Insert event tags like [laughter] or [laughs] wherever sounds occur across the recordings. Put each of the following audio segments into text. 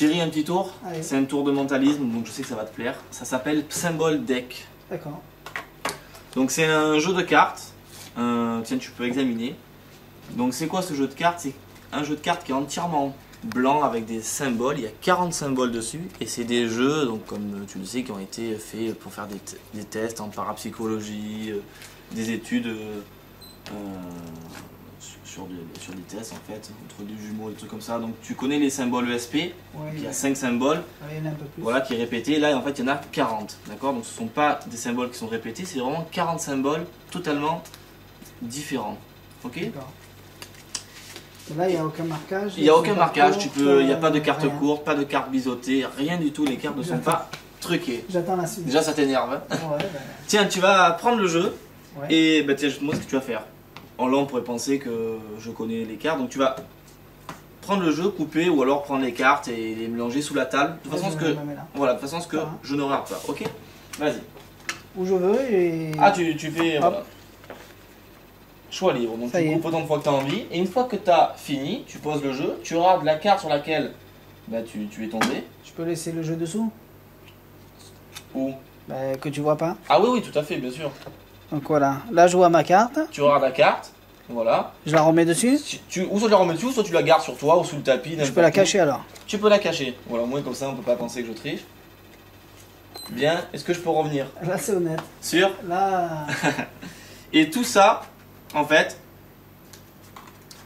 Thierry, un petit tour. C'est un tour de mentalisme, donc je sais que ça va te plaire. Ça s'appelle Symbol Deck. D'accord. Donc c'est un jeu de cartes. Euh, tiens, tu peux examiner. Donc c'est quoi ce jeu de cartes? C'est un jeu de cartes qui est entièrement blanc avec des symboles. Il y a 40 symboles dessus. Et c'est des jeux, donc comme tu le sais, qui ont été faits pour faire des, tests en parapsychologie, euh, des études euh, sur, sur des, sur des tests en fait, entre des jumeaux, des trucs comme ça. Donc tu connais les symboles ESP. Ouais, Il y a il 5 symboles. y en a un peu plus. Voilà, qui est répété. Là, en fait, il y en a 40. D'accord? Donc, ce ne sont pas des symboles qui sont répétés, c'est vraiment 40 symboles totalement différents. Ok? Là, il n'y a aucun marquage. Il n'y a aucun marquage, courts, tu peux, il n'y a euh, pas de carte rien. courte, pas de carte biseautée, rien du tout. Les cartes ne sont pas truquées. J'attends la suite. Déjà, ça t'énerve. hein Ouais, bah, Tiens, tu vas prendre le jeu ouais. et bah, tiens, montre ce que tu vas faire. En là, on pourrait penser que je connais les cartes. Donc, tu vas prendre le jeu, couper ou alors prendre les cartes et les mélanger sous la table. De toute façon, ce que, voilà, de façon, ce que je ne regarde pas. Ok? Vas-y. Où je veux et. Ah, tu, tu fais. Voilà. Choix libre. Donc, Ça tu est. coupes autant de fois que tu as envie. Et une fois que tu as fini, tu poses le jeu. Tu regardes la carte sur laquelle bah, tu, tu es tombé. Je peux laisser le jeu dessous? Ou. bah, Que tu vois pas. Ah, oui, oui, tout à fait, bien sûr. Donc voilà. Là, je vois ma carte. Tu regardes la carte. Voilà. Je la remets dessus. Tu, ou soit tu la remets dessus, ou soit tu la gardes sur toi ou sous le tapis. Je peux la cacher alors. Tu peux la cacher. Voilà, au moins comme ça, on peut pas penser que je triche. Bien. Est-ce que je peux revenir? Là, c'est honnête. Sûr? Là. [laughs] Et tout ça, en fait,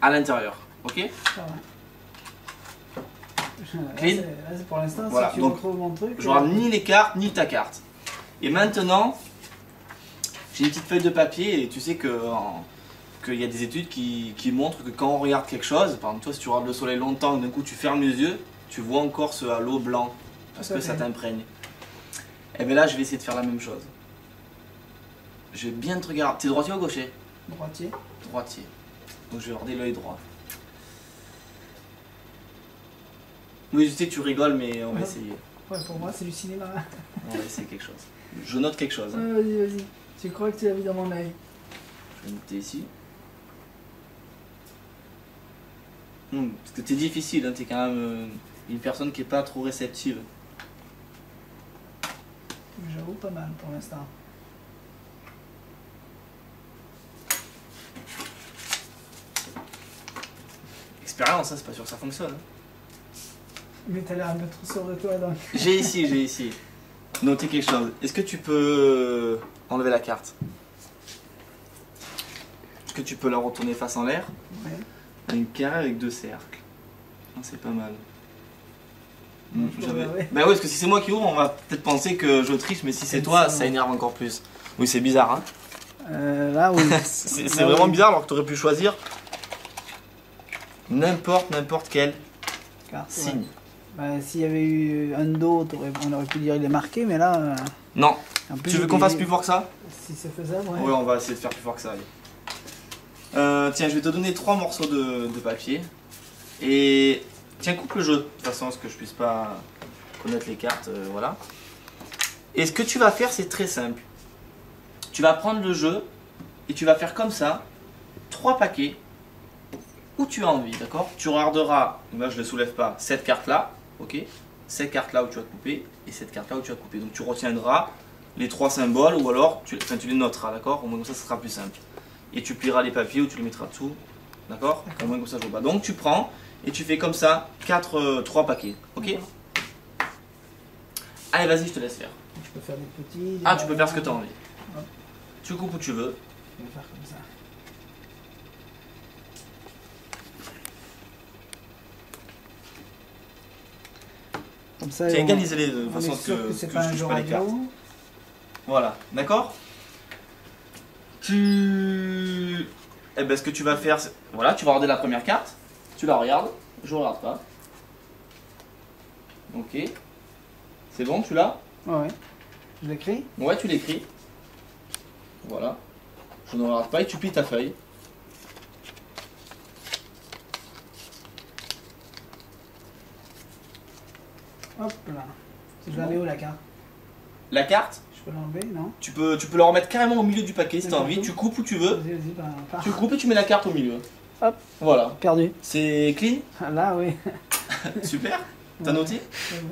à l'intérieur. Ok? Ça va. Là, Clean? Là, pour l'instant. Voilà, Si tu donc, retrouves mon truc. Je euh, ni les cartes ni ta carte. Et maintenant, j'ai une petite feuille de papier et tu sais que en- qu'il y a des études qui, qui montrent que quand on regarde quelque chose, par exemple toi si tu regardes le soleil longtemps et d'un coup tu fermes les yeux, tu vois encore ce halo blanc parce que ça t'imprègne? Et bien là je vais essayer de faire la même chose. Je vais bien te regarder. T'es droitier ou gaucher? Droitier. Droitier. Donc je vais regarder l'œil droit. Oui, je sais que tu rigoles, mais on va Ouais. essayer. Ouais, pour moi, c'est du cinéma. On va essayer quelque chose. Je note quelque chose. hein. Ouais, vas-y, vas-y. Tu crois que tu l'as vu dans mon œil? Je vais noter ici. Parce que t'es difficile, hein, t'es quand même euh, une personne qui est pas trop réceptive. J'avoue pas mal pour l'instant. Expérience, hein, c'est pas sûr que ça fonctionne. hein. Mais t'as l'air un peu trop sûr de toi donc. J'ai ici, j'ai ici. Noter quelque chose. Est-ce que tu peux enlever la carte? Est-ce que tu peux la retourner face en l'air? Ouais. Un carré avec deux cercles. Ah, c'est pas mal. Regarder. Bah oui, parce que si c'est moi qui ouvre, on va peut-être penser que je triche, mais si c'est toi, ça énerve encore plus. Oui, c'est bizarre, hein Euh, là, oui. [laughs] C'est vraiment oui. bizarre alors que tu aurais pu choisir n'importe, n'importe quel Carte, ouais. signe. Bah, S'il y avait eu un dos, t'aurais- on aurait pu dire il est marqué, mais là. euh, Non, plus, tu veux qu'on fasse plus fort que ça? Si c'est faisable, ouais. Ouais, on va essayer de faire plus fort que ça. allez. Euh, tiens, je vais te donner trois morceaux de, papier. Et tiens, coupe le jeu, de toute façon, parce que je puisse pas connaître les cartes. euh, voilà. Et ce que tu vas faire, c'est très simple. Tu vas prendre le jeu et tu vas faire comme ça, trois paquets, où tu as envie, d'accord? Tu regarderas, là je ne le soulève pas, cette carte-là, ok? Cette carte-là où tu as coupé et cette carte-là où tu as coupé. Donc tu retiendras les trois symboles ou alors tu, enfin, tu les noteras, d'accord? Au moins comme ça, ce sera plus simple. Et tu plieras les papiers ou tu les mettras dessous, d'accord Au moins comme ça, je vois pas. Donc tu prends et tu fais comme ça, 4, 3 paquets, ok. Allez, vas-y, je te laisse faire. Tu peux faire des petits. Ah, tu peux faire ce que tu as envie. Tu coupes où tu veux. Je vais faire comme ça. Comme ça, Tu on- égalises-les de on façon que, que c'est que je touche pas les cartes. Voilà, d'accord Tu. Eh ben, ce que tu vas faire, c'est- voilà, tu vas regarder la première carte. Tu la regardes. Je regarde pas. Ok. C'est bon, tu l'as? Ouais. Je l'écris? Ouais, tu l'écris. Voilà. Je ne regarde pas et tu plies ta feuille. Hop là. La bon. mets où la carte? La carte, Je peux l'enlever, non tu peux, tu peux la remettre carrément au milieu du paquet si tu as N'importe envie. Tu coupes où tu veux. Vas-y, vas-y, bah. Tu coupes et tu mets la carte au milieu. Hop. Voilà. Perdu. C'est clean Ah, Là, oui. [laughs] Super. T'as Ouais. noté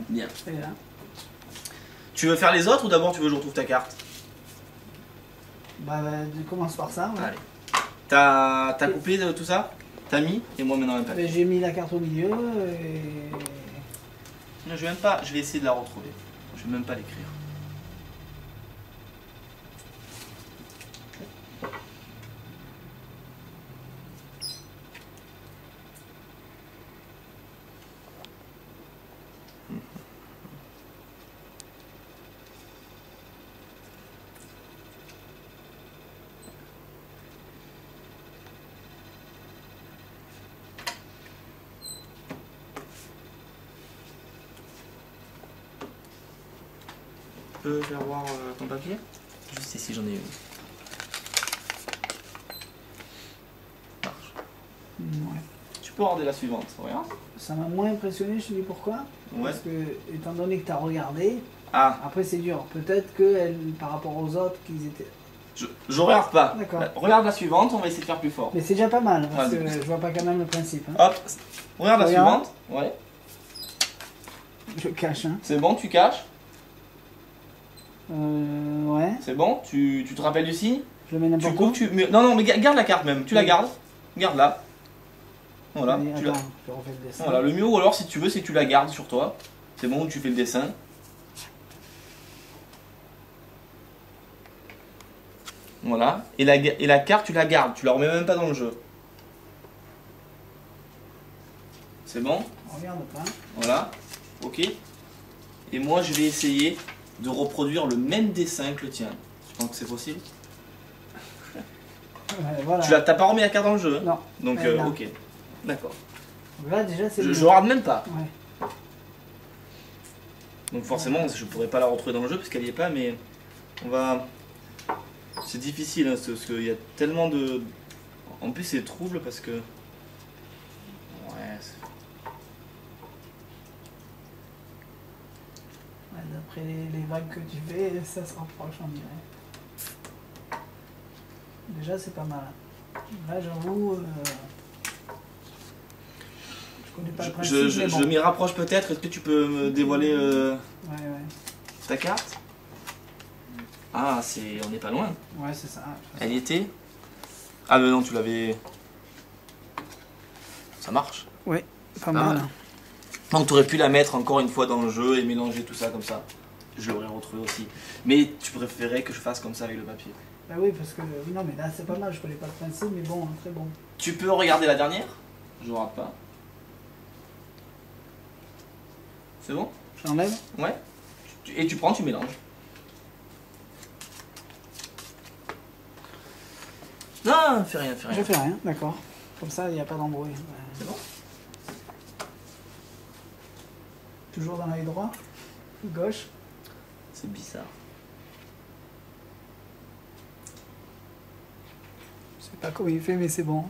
Bien. là. Tu veux faire les autres ou d'abord tu veux que je retrouve ta carte? Bah, bah, tu commences par ça. ouais. Allez. T'as t'as coupé de tout ça? T'as mis? Et moi maintenant un papier. Ben, J'ai mis la carte au milieu et. Non, je vais même pas. Je vais essayer de la retrouver. Je vais même pas l'écrire. Peux faire voir euh, ton papier Juste ici, j'en ai une. Marche. Ouais. Tu peux regarder la suivante, regarde. Ça m'a moins impressionné, je te dis pourquoi. Ouais. Parce que, étant donné que tu as regardé, Ah, après c'est dur. Peut-être que elle, par rapport aux autres, qu'ils étaient. je, je regarde pas. D'accord. Euh, Regarde la suivante, on va essayer de faire plus fort. Mais c'est déjà pas mal, parce que je vois pas quand même le principe. hein. Hop, regarde la Regarde. suivante. Ouais. Je cache, hein. C'est bon, tu caches. Euh, ouais, C'est bon, tu, tu te rappelles du signe je le mets Tu n'importe coupes, où. tu. mais- non, non, mais ga- garde la carte même. Tu la gardes. Garde-la. Voilà. Allez, tu la- attends, je refais le dessin. Voilà, le mieux, ou alors si tu veux, c'est que tu la gardes sur toi. C'est bon, tu fais le dessin. Voilà. Et la, et la carte, tu la gardes. Tu la remets même pas dans le jeu. C'est bon Regarde pas. Voilà. Ok. Et moi, je vais essayer de reproduire le même dessin que le tien. Tu penses que c'est possible Ouais, voilà. Tu l'as pas remis la carte dans le jeu hein Non. Donc, euh, là. ok. D'accord. Là, déjà, c'est Je, regarde même pas. Ouais. Donc forcément, je pourrais pas la retrouver dans le jeu parce qu'elle y est pas, mais on va. C'est difficile hein, parce qu'il y a tellement de. En plus, c'est trouble parce que. Ouais. c'est- Ouais, D'après les, les vagues que tu fais, ça se rapproche, on dirait. Déjà, c'est pas mal. Là, j'avoue. euh, Je connais pas le principe. Je, je, je m'y rapproche peut-être. Est-ce que tu peux me dévoiler euh, Ouais, ouais. ta carte? Ah, c'est. On n'est pas loin. Ouais, c'est ça. Elle y était? Ah, mais non, tu l'avais. Ça marche? Pas mal. mal. Donc tu aurais pu la mettre encore une fois dans le jeu et mélanger tout ça comme ça. Je l'aurais retrouvé aussi. Mais tu préférais que je fasse comme ça avec le papier. Bah oui, parce que. oui, Non, mais là, c'est pas mal. Je connais pas le principe, mais bon, hein, très bon. Tu peux regarder la dernière? Je rate pas. C'est bon? J'enlève Ouais. Tu- Et tu prends, tu mélanges. Non, fais rien, fais rien. Je fais rien, d'accord. Comme ça, il n'y a pas d'embrouille. Ouais. C'est bon? Toujours dans l'œil droit Gauche C'est bizarre. Je sais pas comment il fait, mais c'est bon.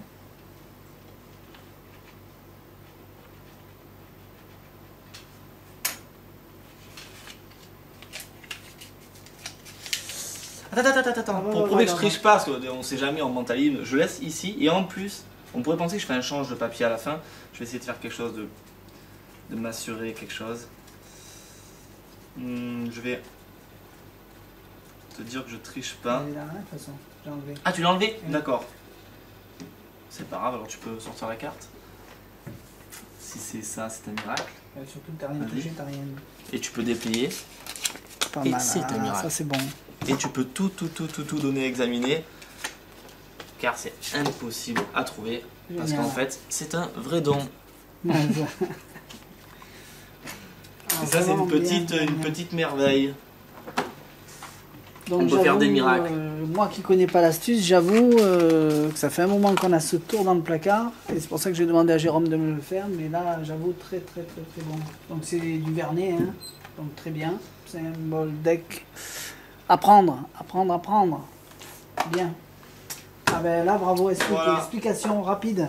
Attends, attends, attends, attends. Pour prouver que je triche pas, parce qu'on sait jamais en mentalisme, je laisse ici. Et en plus, on pourrait penser que je fais un change de papier à la fin. Je vais essayer de faire quelque chose de. De m'assurer quelque chose. Hmm, je vais te dire que je triche pas. Il est là, hein, de toute façon. J'ai enlevé. Ah, tu l'as enlevé Oui. D'accord. C'est pas grave, alors tu peux sortir la carte. Si c'est ça, c'est un miracle. Euh, surtout, t'as rien Vas-y. touché, t'as rien. Et tu peux déplier. Pas Et c'est un Ah, miracle. ça, c'est bon. Et tu peux tout, tout, tout, tout, tout donner à examiner. Car c'est impossible à trouver. Parce qu'en fait, c'est un vrai don. [laughs] Ça. C'est une petite, bien, une bien. petite merveille. Donc, on peut faire des miracles. euh, moi qui connais pas l'astuce, j'avoue euh, que ça fait un moment qu'on a ce tour dans le placard. Et c'est pour ça que j'ai demandé à Jérôme de me le faire. Mais là, j'avoue, très très très très bon. Donc c'est du vernet, hein. donc très bien. C'est un bol deck. Apprendre, apprendre, apprendre. Bien. Ah ben là, bravo, explique- Voilà. explication rapide?